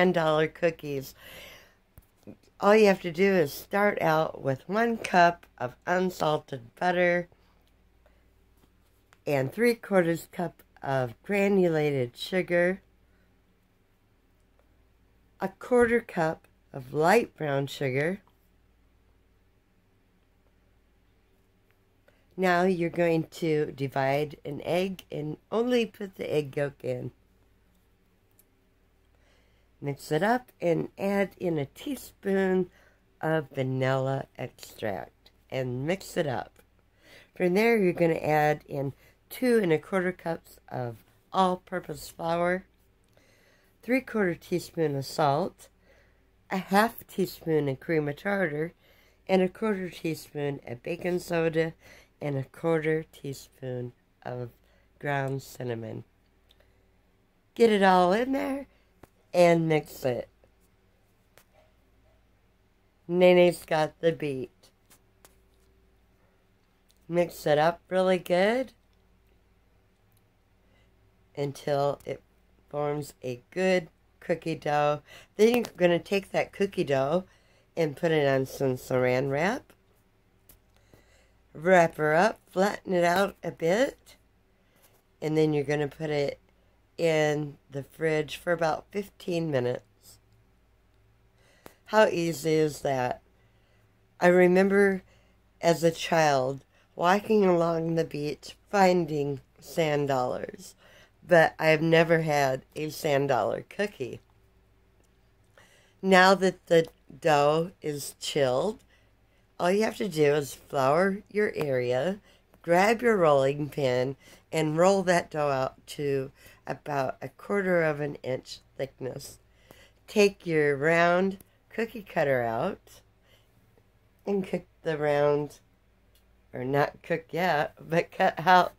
sand dollar cookies. All you have to do is start out with one cup of unsalted butter and three quarters cup of granulated sugar, a quarter cup of light brown sugar. Now you're going to divide an egg and only put the egg yolk in. Mix it up and add in a teaspoon of vanilla extract and mix it up. From there, you're going to add in two and a quarter cups of all-purpose flour, three quarter teaspoon of salt, a half teaspoon of cream of tartar, and a quarter teaspoon of baking soda, and a quarter teaspoon of ground cinnamon. Get it all in there and mix it. Nay Nay's got the beat. Mix it up really good until it forms a good cookie dough. Then you're going to take that cookie dough and put it on some saran wrap. Wrap her up, flatten it out a bit, and then you're going to put it in the fridge for about 15 minutes. How easy is that? I remember as a child walking along the beach finding sand dollars, but I've never had a sand dollar cookie. Now that the dough is chilled, all you have to do is flour your area, grab your rolling pin, and roll that dough out to about a quarter of an inch thickness. Take your round cookie cutter out and cook the round, or not cook yet, but cut out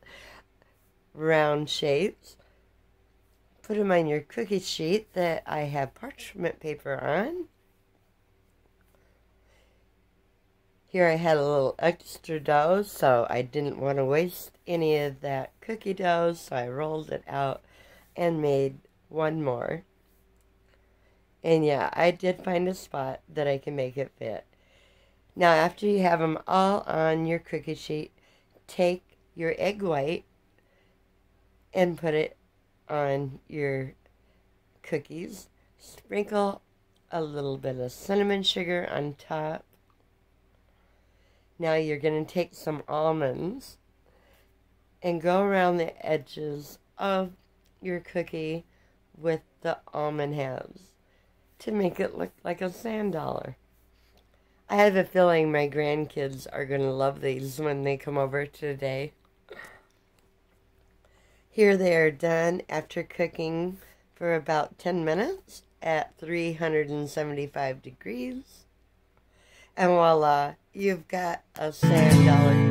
round shapes. Put them on your cookie sheet that I have parchment paper on. Here I had a little extra dough, so I didn't want to waste any of that cookie dough, so I rolled it out and made one more. And yeah, I did find a spot that I can make it fit. Now, after you have them all on your cookie sheet, take your egg white and put it on your cookies. Sprinkle a little bit of cinnamon sugar on top. Now you're going to take some almonds and go around the edges of your cookie with the almond halves to make it look like a sand dollar. I have a feeling my grandkids are going to love these when they come over today. Here they are done after cooking for about 10 minutes at 375 degrees. And voila, you've got a sand dollar